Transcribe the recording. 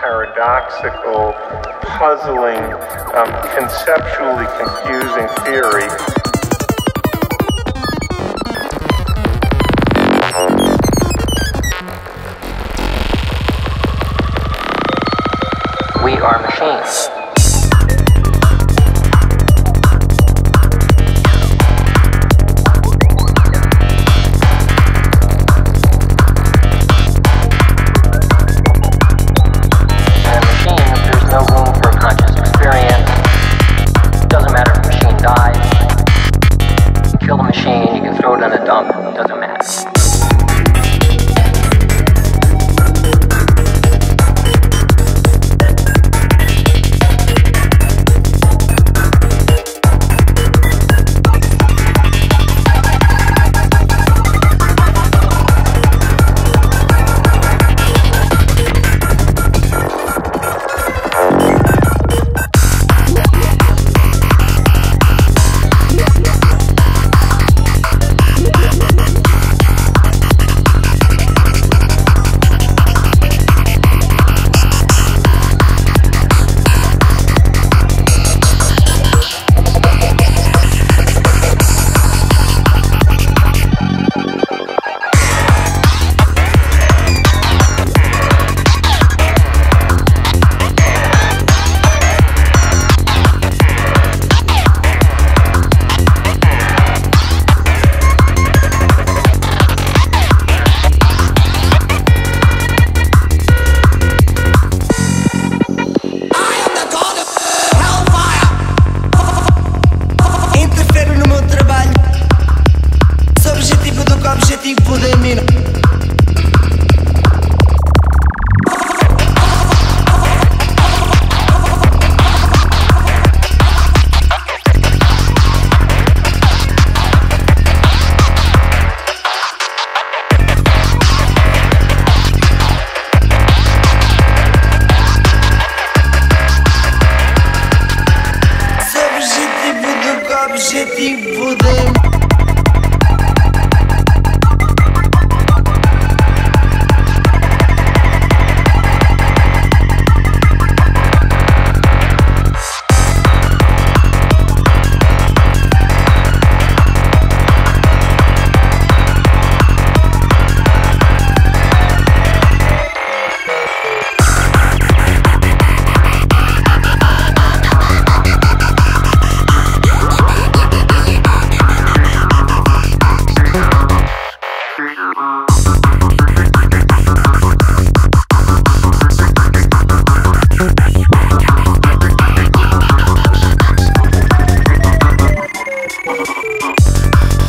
paradoxical, puzzling, um, conceptually confusing theory. We are machines. Ah.